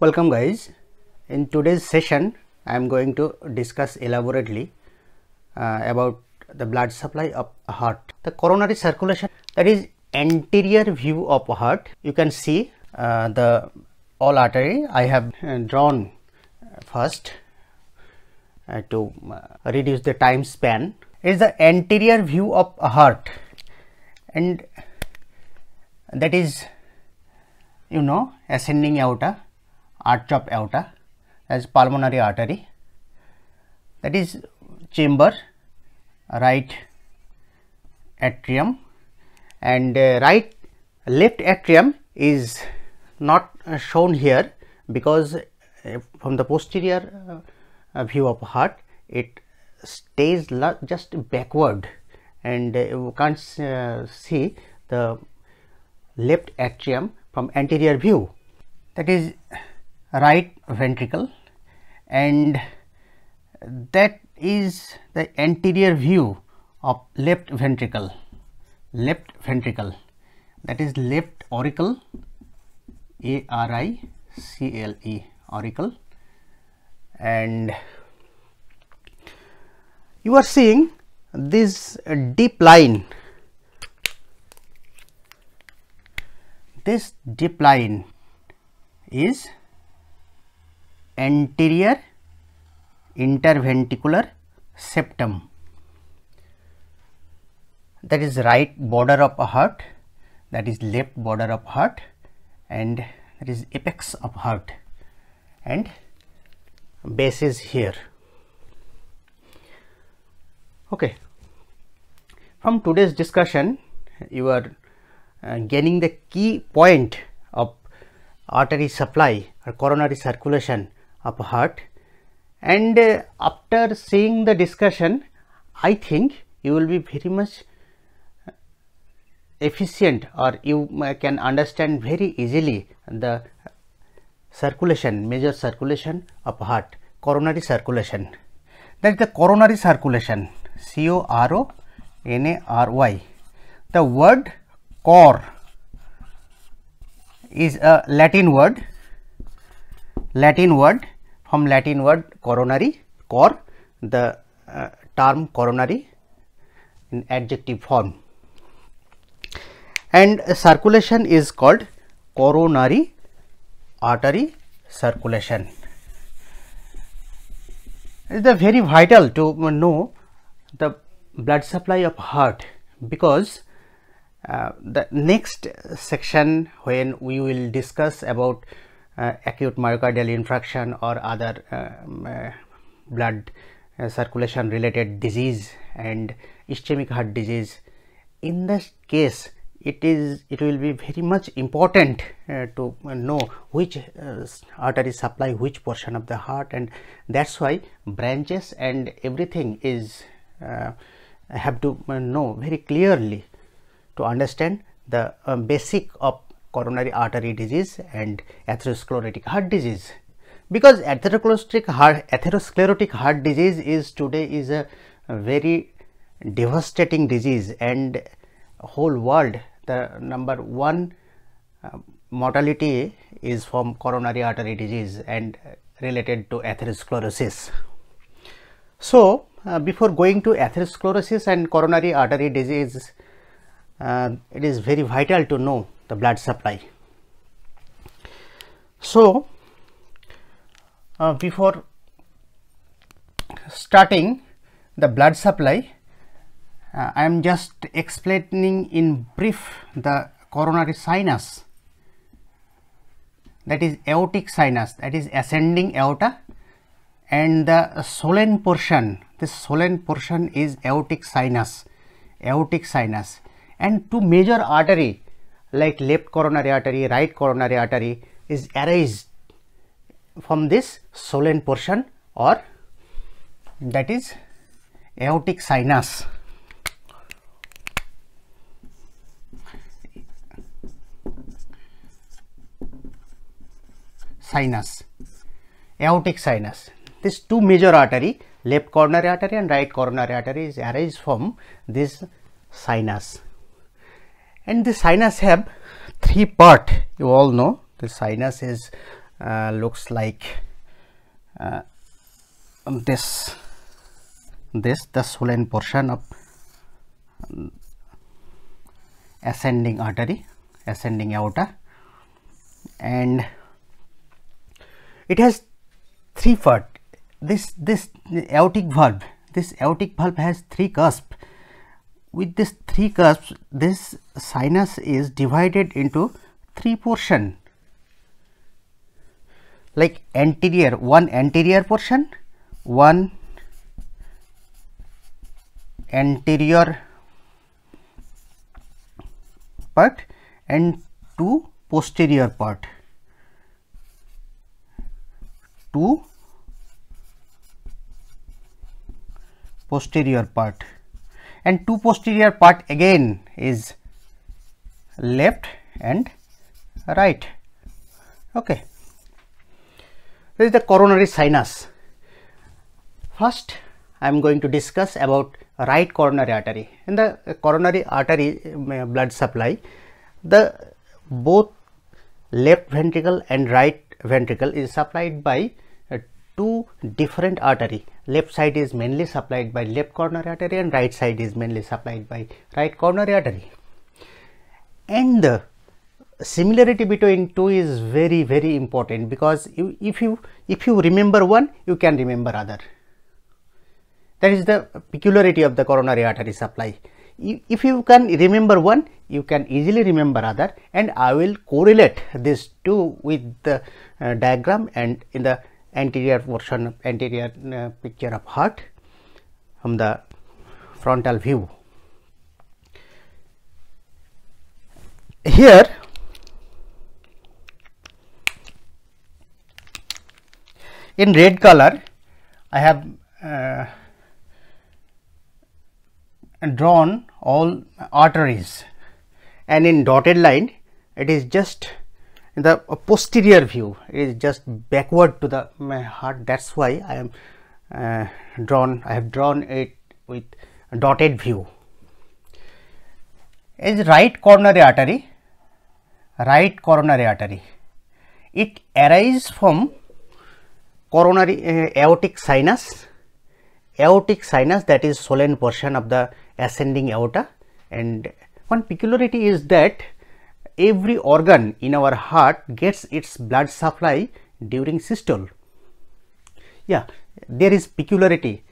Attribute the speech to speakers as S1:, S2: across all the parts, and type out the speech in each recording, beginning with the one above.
S1: Welcome guys. In today's session I am going to discuss elaborately uh, about the blood supply of heart. The coronary circulation that is anterior view of heart. You can see uh, the all artery. I have uh, drawn first uh, to uh, reduce the time span. Is the anterior view of heart. And that is you know ascending aorta arch of aorta as pulmonary artery that is chamber right atrium and uh, right left atrium is not uh, shown here because uh, from the posterior uh, view of heart it stays just backward and uh, you can't uh, see the left atrium from anterior view. That is right ventricle and that is the anterior view of left ventricle. Left ventricle that is left auricle a r i c l e auricle. And you are seeing this deep line. This deep line is anterior interventricular septum. That is right border of a heart that is left border of heart and that is apex of heart and base is here. Okay. From today's discussion you are uh, gaining the key point of artery supply or coronary circulation heart. And uh, after seeing the discussion i think you will be very much efficient or you can understand very easily the circulation major circulation of heart coronary circulation. That is the coronary circulation c o r o n a r y. The word cor is a latin word latin word. From latin word coronary cor. The uh, term coronary in adjective form. And circulation is called coronary artery circulation. It is very vital to know the blood supply of heart because uh, the next section when we will discuss about acute myocardial infarction or other um, uh, blood uh, circulation related disease and ischemic heart disease. In this case it is it will be very much important uh, to know which uh, artery supply which portion of the heart and that's why branches and everything is uh, have to know very clearly to understand the basic of coronary artery disease and atherosclerotic heart disease because atherosclerotic heart atherosclerotic heart disease is today is a, very devastating disease and whole world the number one uh, mortality is from coronary artery disease and related to atherosclerosis. So, uh, before going to atherosclerosis and coronary artery disease, uh, it is very vital to know the blood supply. So, uh, before starting the blood supply, uh, I am just explaining in brief the coronary sinus. That is aortic sinus that is ascending aorta and the swollen portion. This swollen portion is aortic sinus aortic sinus. And two major artery like left coronary artery right coronary artery is arise from this swollen portion or that is aortic sinus. Sinus. Aortic sinus. These two major artery left coronary artery and right coronary artery is arise from this sinus and the sinus have three part you all know. The sinus is uh, looks like uh, this this the swollen portion of um, ascending artery ascending aorta and it has three part. This this aortic valve this aortic valve has three cusps with this three cusps this sinus is divided into three portion. Like anterior one anterior portion one anterior part and two posterior part. Two posterior part and two posterior part again is left and right. Okay. This is the coronary sinus. First i am going to discuss about right coronary artery. In the coronary artery blood supply the both left ventricle and right ventricle is supplied by uh, two different artery. Left side is mainly supplied by left coronary artery and right side is mainly supplied by right coronary artery. And the similarity between two is very very important because you, if you if you remember one you can remember other. That is the peculiarity of the coronary artery supply. If you can remember one you can easily remember other. And I will correlate this two with the uh, diagram and in the anterior portion anterior uh, picture of heart from the frontal view. Here in red color I have uh, drawn all arteries and in dotted line it is just in the posterior view. It is just backward to the heart. That's why I am uh, drawn I have drawn it with dotted view. Is right coronary artery right coronary artery. It arises from coronary uh, aortic sinus. Aortic sinus that is swollen portion of the ascending aorta. And one peculiarity is that every organ in our heart gets its blood supply during systole. Yeah, there is peculiarity.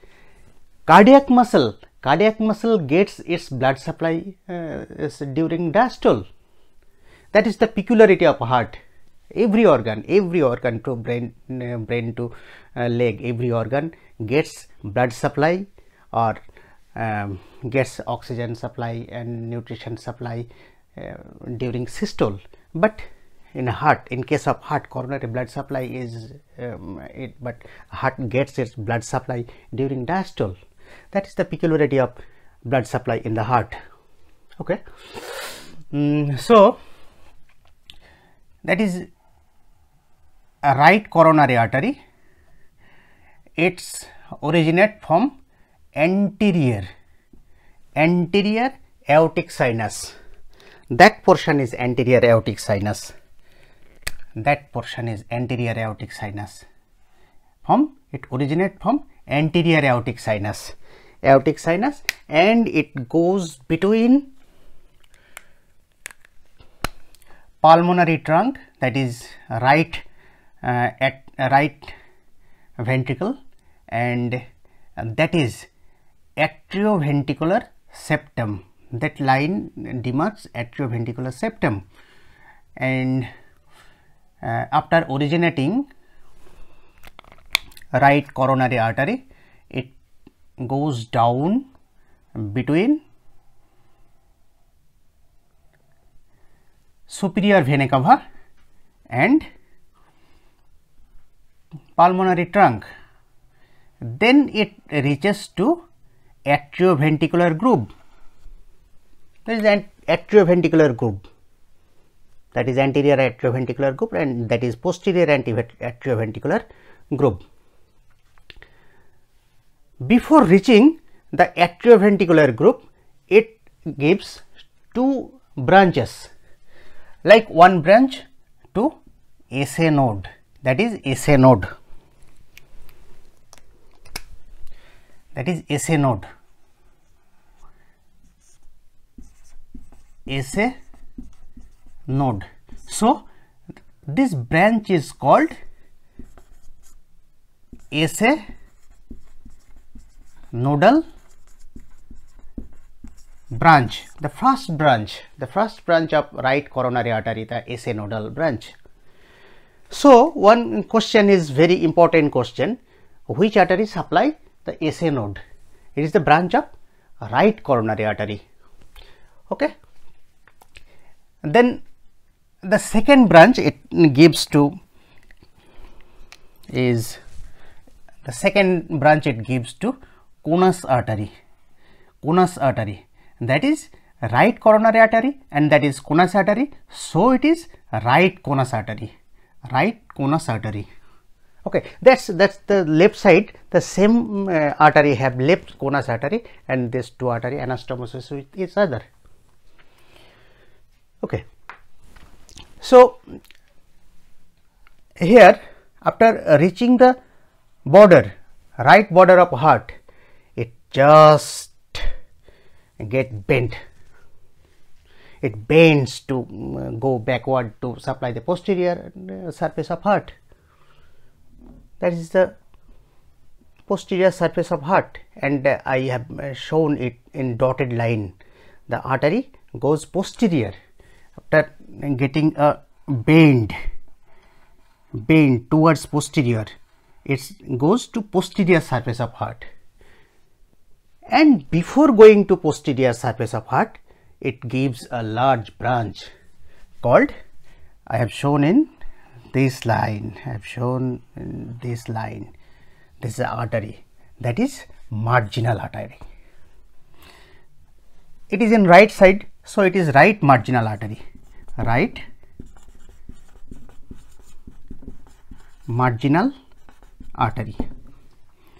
S1: Cardiac muscle, cardiac muscle gets its blood supply uh, during diastole. That is the peculiarity of heart. Every organ, every organ to brain, uh, brain to uh, leg, every organ gets blood supply or um, gets oxygen supply and nutrition supply during systole, but in heart in case of heart coronary blood supply is um, it but heart gets its blood supply during diastole. That is the peculiarity of blood supply in the heart. Okay? Mm, so that is a right coronary artery. It's originate from anterior anterior aortic sinus that portion is anterior aortic sinus. That portion is anterior aortic sinus. From it originate from anterior aortic sinus. Aortic sinus and it goes between pulmonary trunk that is right uh, at right ventricle and uh, that is atrioventricular septum that line demarks atrioventricular septum and uh, after originating right coronary artery it goes down between superior vena cava and pulmonary trunk then it reaches to atrioventricular groove. There is an atrioventricular group. That is anterior atrioventricular group and that is posterior atrioventricular group. Before reaching the atrioventricular group, it gives two branches. Like one branch to SA node. That is SA node. That is SA node SA node. So, this branch is called SA nodal branch. The first branch the first branch of right coronary artery the SA nodal branch. So, one question is very important question. Which artery supply the SA node? It is the branch of right coronary artery. Okay then the second branch it gives to is the second branch it gives to conus artery. Conus artery. That is right coronary artery and that is conus artery. So it is right conus artery. Right conus artery. Okay that's that's the left side. The same uh, artery have left conus artery and this two artery anastomosis with each other okay. So here after reaching the border right border of heart it just get bent. It bends to um, go backward to supply the posterior uh, surface of heart. That is the posterior surface of heart. And uh, I have uh, shown it in dotted line. The artery goes posterior getting a bend bend towards posterior. It goes to posterior surface of heart. And before going to posterior surface of heart it gives a large branch called I have shown in this line I have shown in this line. This is artery. That is marginal artery. It is in right side so it is right marginal artery right? Marginal artery.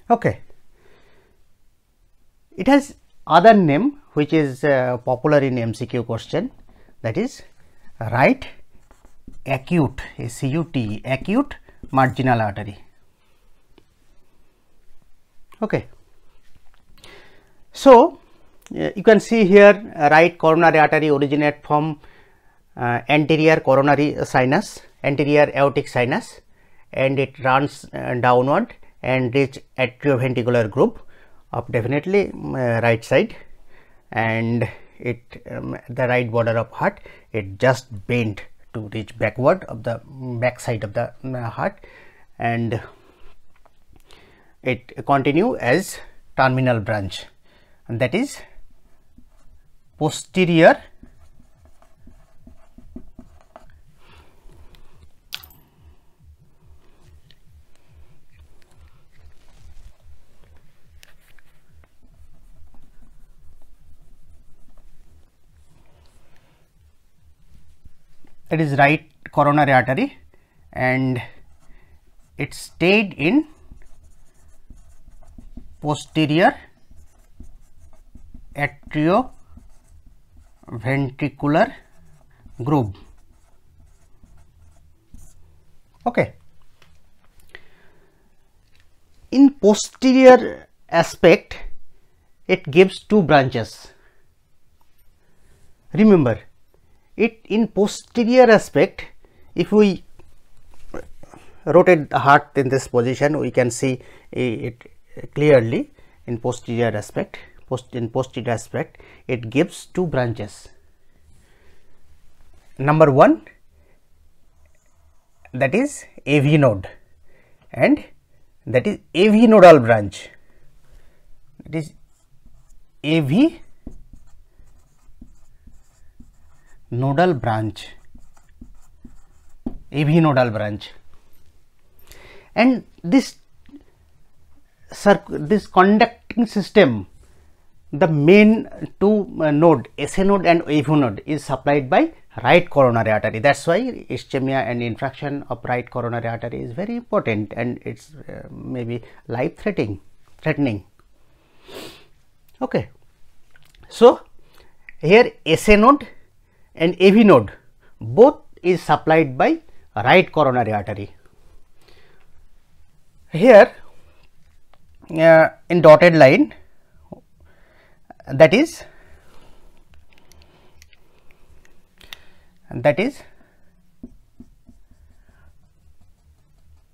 S1: Okay. It has other name which is uh, popular in mcq question. That is right acute ACUT acute marginal artery. Okay. So uh, you can see here uh, right coronary artery originate from anterior coronary sinus, anterior aortic sinus and it runs uh, downward and reach atrioventricular group of definitely um, uh, right side. And it um, the right border of heart it just bent to reach backward of the back side of the um, heart. And it continue as terminal branch. And that is posterior that is right coronary artery and it stayed in posterior atrioventricular groove. Okay. In posterior aspect it gives two branches. Remember it in posterior aspect if we rotate the heart in this position we can see it clearly in posterior aspect post in posterior aspect it gives two branches. Number one that is AV node and that is AV nodal branch. It is AV nodal branch. AV nodal branch. And this this conducting system the main two uh, node SA node and AV node is supplied by right coronary artery. That's why ischemia and infarction of right coronary artery is very important and it's uh, maybe life threatening. Threatening okay. So here SA node and AV node both is supplied by right coronary artery here uh, in dotted line that is that is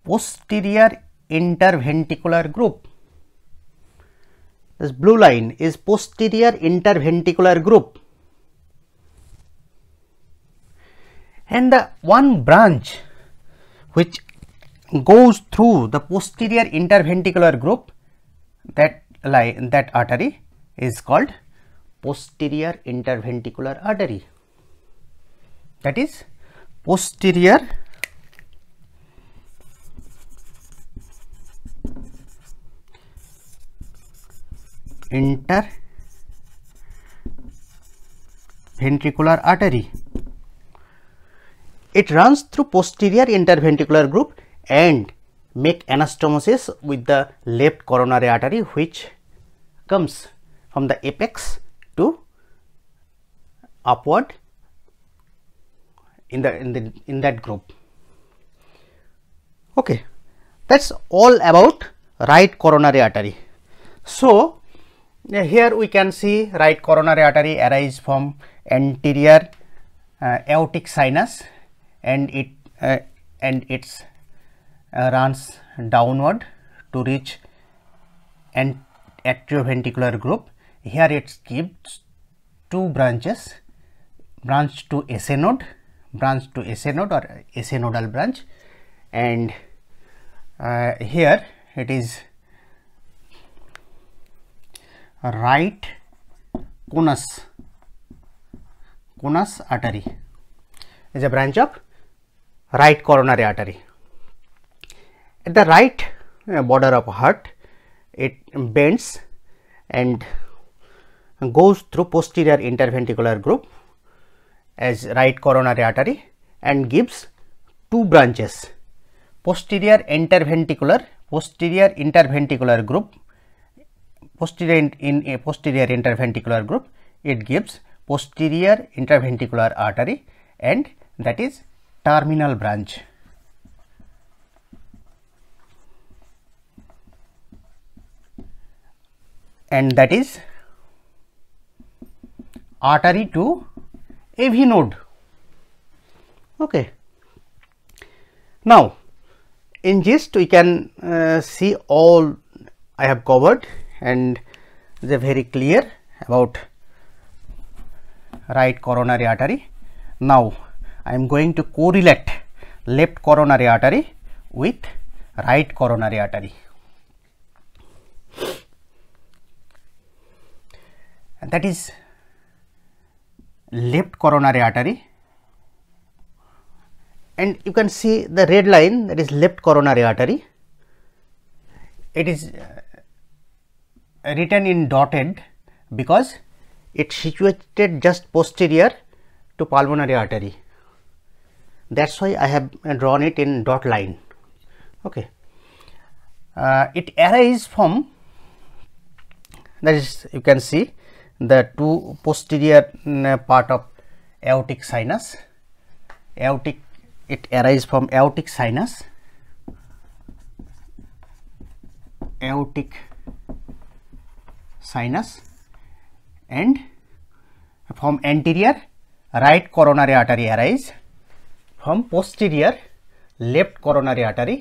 S1: posterior interventricular group. This blue line is posterior interventricular group and the one branch which goes through the posterior interventricular group that that artery is called posterior interventricular artery that is posterior interventricular artery. It runs through posterior interventricular group and make anastomosis with the left coronary artery which comes from the apex to upward in the in the in that group. Okay. That's all about right coronary artery. So here we can see right coronary artery arise from anterior uh, aortic sinus and it uh, and its uh, runs downward to reach an atrioventricular group. Here it gives two branches branch to SA node branch to SA node or SA nodal branch. And uh, here it is right conus conus artery is a branch of right coronary artery. At the right uh, border of heart, it bends and goes through posterior interventricular group as right coronary artery and gives two branches posterior interventricular posterior interventricular group posterior in, in a posterior interventricular group it gives posterior interventricular artery and that is terminal branch. and that is artery to AV node. Okay. Now, in gist we can uh, see all I have covered and they are very clear about right coronary artery. Now, I am going to correlate left coronary artery with right coronary artery. And that is left coronary artery and you can see the red line that is left coronary artery. It is uh, written in dotted because it situated just posterior to pulmonary artery. That is why I have drawn it in dot line. Okay. Uh, it arises from that is you can see the two posterior mm, part of aortic sinus aortic it arises from aortic sinus aortic sinus and from anterior right coronary artery arise from posterior left coronary artery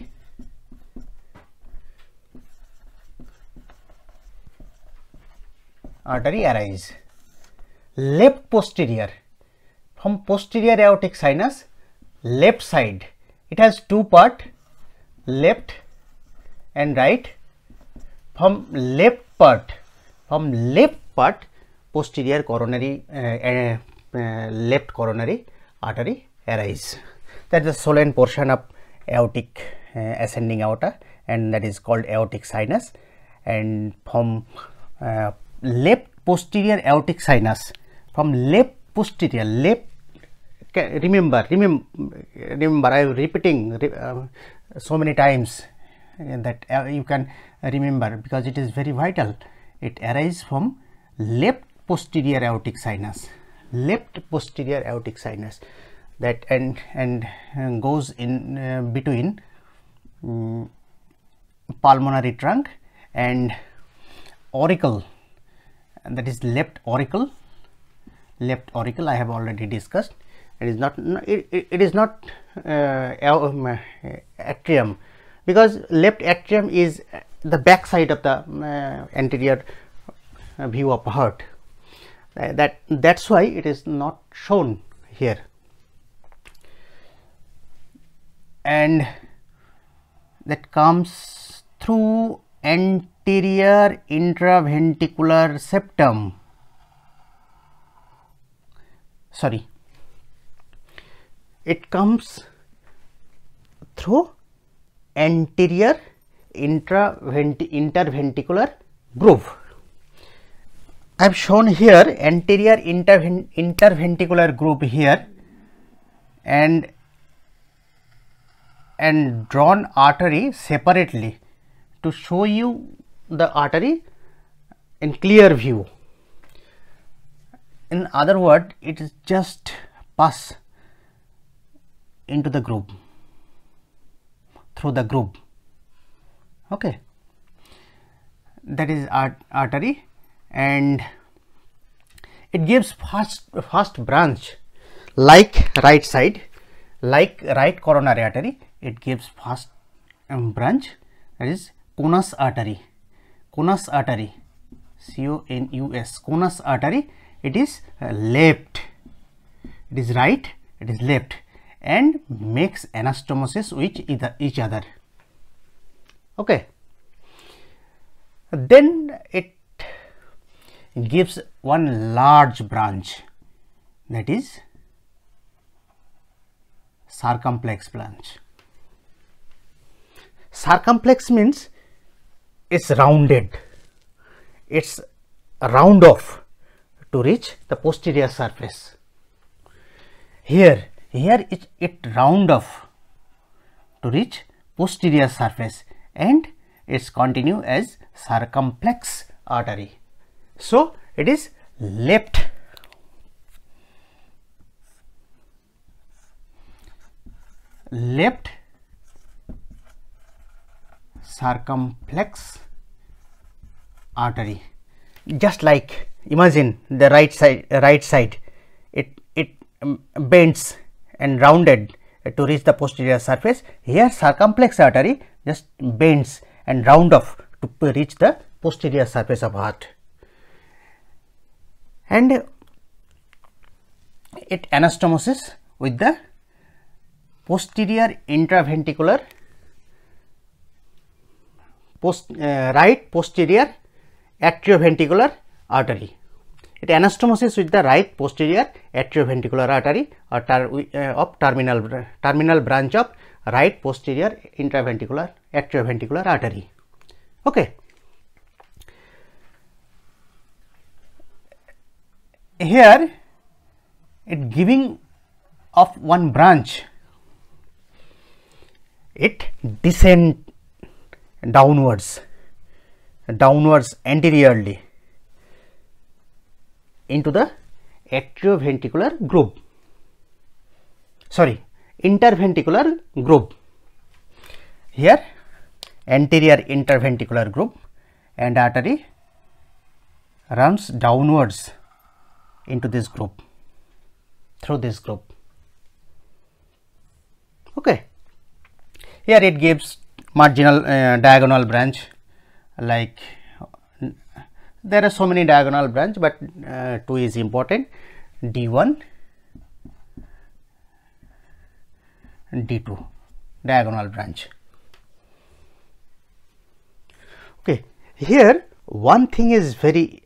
S1: artery arise left posterior from posterior aortic sinus left side it has two part left and right from left part from left part posterior coronary uh, uh, uh, left coronary artery arise. That is the Solon portion of aortic uh, ascending aorta and that is called aortic sinus. And from uh, left posterior aortic sinus from left posterior left remember remember remember I am repeating uh, so many times that you can remember because it is very vital. It arises from left posterior aortic sinus. Left posterior aortic sinus that and and, goes in uh, between um, pulmonary trunk and auricle. And that is left auricle. Left auricle I have already discussed. It is not it, it, is not uh, um, atrium. Because left atrium is the back side of the uh, anterior view of heart. Uh, that that's why it is not shown here and that comes through anterior intraventricular septum sorry it comes through anterior interventricular groove. I have shown here anterior interven interventricular groove here and and drawn artery separately to show you the artery in clear view. In other word, it is just pass into the groove through the groove okay that is art artery and it gives fast fast branch like right side like right coronary artery it gives fast um, branch that is conus artery. Conus artery c o n u s conus artery it is uh, left. It is right it is left and makes anastomosis with each other. Okay. Then it gives one large branch that is circumflex branch circumflex means it's rounded. It's round off to reach the posterior surface. Here here it, it round off to reach posterior surface and its continue as circumflex artery. So, it is left. Left circumflex artery just like imagine the right side right side it it um, bends and rounded to reach the posterior surface. Here circumflex artery just bends and round off to reach the posterior surface of heart. And it anastomosis with the posterior intraventricular post, uh, right posterior atrioventricular artery. It anastomosis with the right posterior atrioventricular artery or uh, of terminal terminal branch of right posterior intraventricular atrioventricular artery. Okay. Here it giving of one branch it descend downwards downwards anteriorly into the atrioventricular groove sorry interventricular groove here anterior interventricular groove and artery runs downwards into this groove through this groove okay. Here it gives marginal uh, diagonal branch like there are so many diagonal branch but uh, 2 is important. D1 d2 diagonal branch. Okay here one thing is very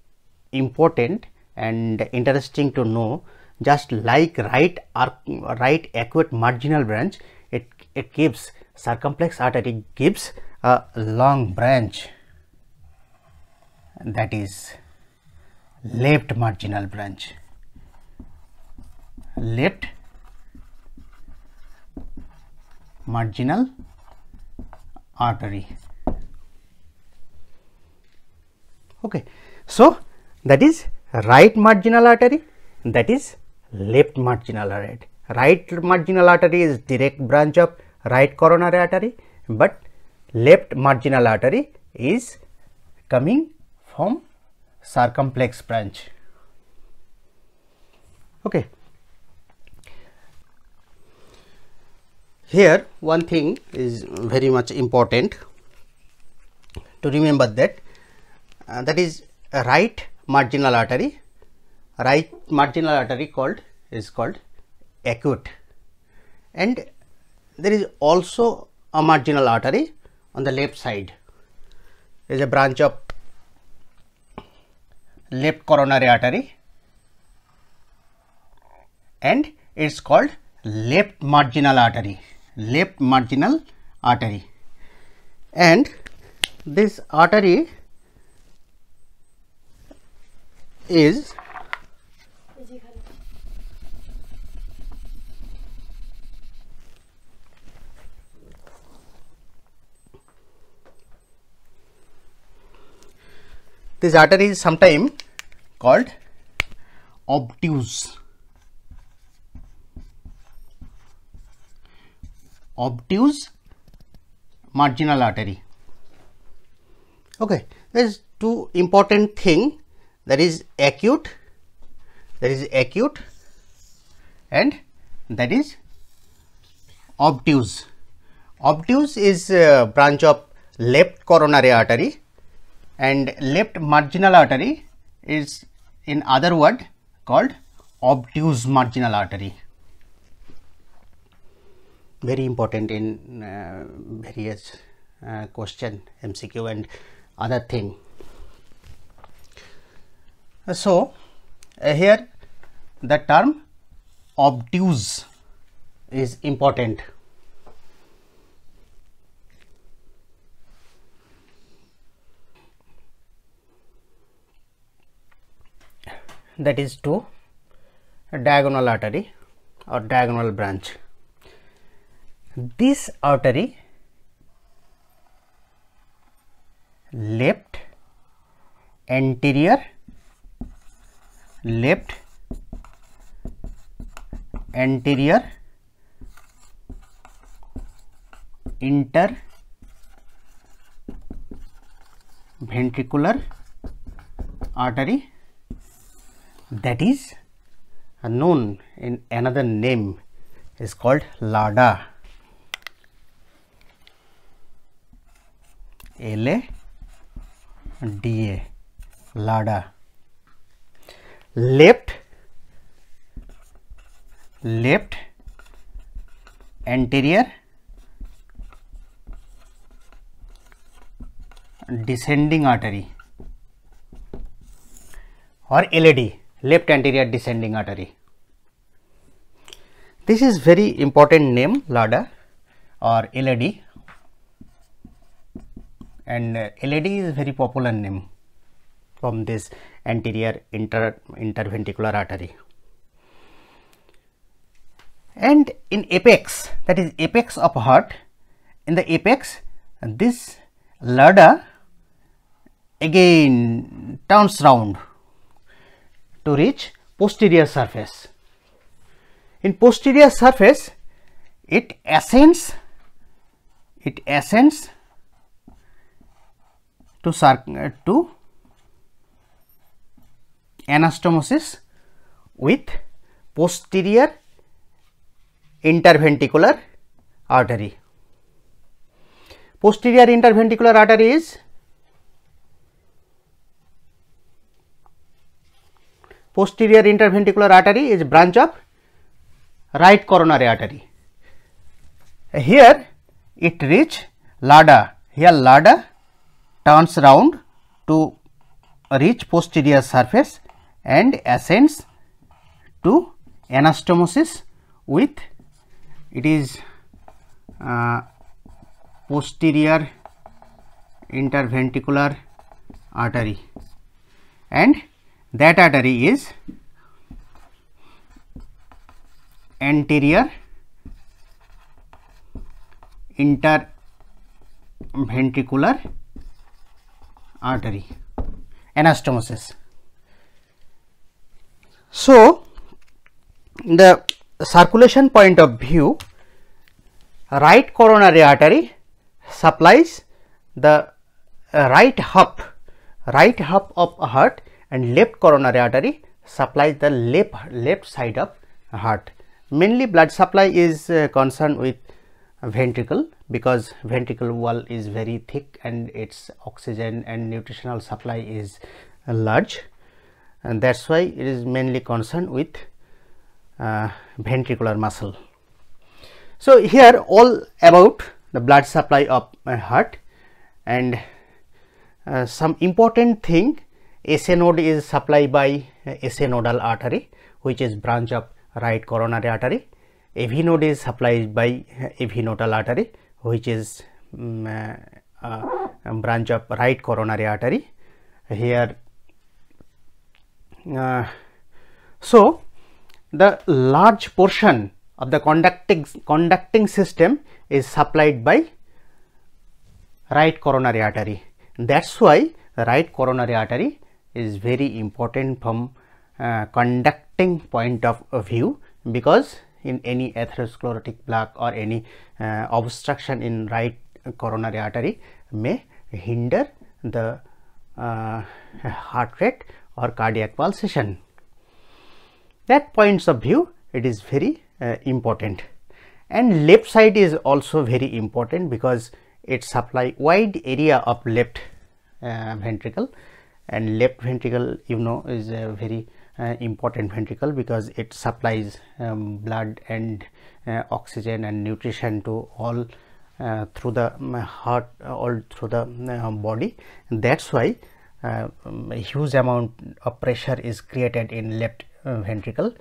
S1: important and interesting to know just like right arc right acute marginal branch it it gives circumflex artery gives a long branch that is left marginal branch. Left marginal artery. Okay so that is right marginal artery that is left marginal artery. Right marginal artery is direct branch of right coronary artery but left marginal artery is coming from circumflex branch. Okay. Here one thing is very much important to remember that uh, that is right marginal artery right marginal artery called is called acute and there is also a marginal artery on the left side. There is a branch of left coronary artery and it's called left marginal artery. Left marginal artery. And this artery is this artery is sometimes called obtuse. Obtuse marginal artery. Okay there is two important thing. That is acute that is acute and that is obtuse. Obtuse is a branch of left coronary artery and left marginal artery is in other word called obtuse marginal artery. Very important in uh, various uh, question mcq and other thing. So uh, here the term obtuse is important that is to diagonal artery or diagonal branch. This artery left anterior left anterior inter ventricular artery that is known in another name. Is called LADA. L A D A. LADA. Left. Left. Anterior. Descending artery. Or LAD left anterior descending artery. This is very important name LADA or LAD and uh, LAD is very popular name from this anterior inter interventricular artery. And in apex that is apex of heart in the apex this LADA again turns round to reach posterior surface. In posterior surface it ascends it ascends to uh, to anastomosis with posterior interventricular artery. Posterior interventricular artery is posterior interventricular artery is branch of right coronary artery. Here it reach LADA, here LADA turns round to reach posterior surface and ascends to anastomosis with it is uh, posterior interventricular artery and that artery is anterior interventricular artery anastomosis. So, the circulation point of view right coronary artery supplies the right hub right hub of a heart and left coronary artery supplies the left left side of heart. Mainly blood supply is uh, concerned with ventricle because ventricle wall is very thick and its oxygen and nutritional supply is uh, large. And that's why it is mainly concerned with uh, ventricular muscle. So here all about the blood supply of heart and uh, some important thing SA node is supplied by uh, SA nodal artery which is branch of right coronary artery. AV node is supplied by uh, AV nodal artery which is um, uh, branch of right coronary artery. Here, uh, so the large portion of the conducting conducting system is supplied by right coronary artery. That's why right coronary artery is very important from uh, conducting point of view because in any atherosclerotic plaque or any uh, obstruction in right coronary artery may hinder the uh, heart rate or cardiac pulsation. That points of view it is very uh, important and left side is also very important because it supply wide area of left uh, ventricle and left ventricle you know is a very uh, important ventricle because it supplies um, blood and uh, oxygen and nutrition to all uh, through the um, heart all through the uh, body. That's why uh, um, a huge amount of pressure is created in left ventricle.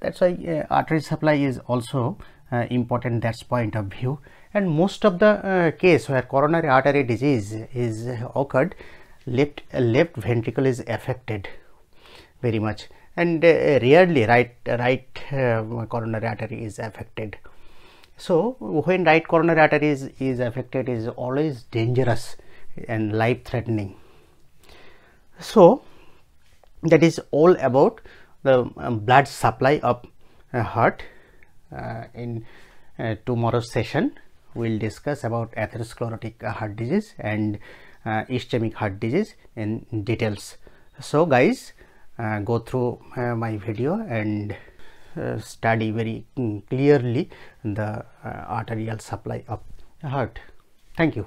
S1: That's why artery supply is also important. That's point of view. And most of the case where coronary artery disease is occurred left left ventricle is affected very much. And uh, rarely right right uh, coronary artery is affected. So when right coronary artery is, is affected is always dangerous and life threatening so that is all about the um, blood supply of uh, heart. Uh, in uh, tomorrow's session we will discuss about atherosclerotic heart disease and uh, ischemic heart disease in details. So guys uh, go through uh, my video and uh, study very clearly the uh, arterial supply of heart. Thank you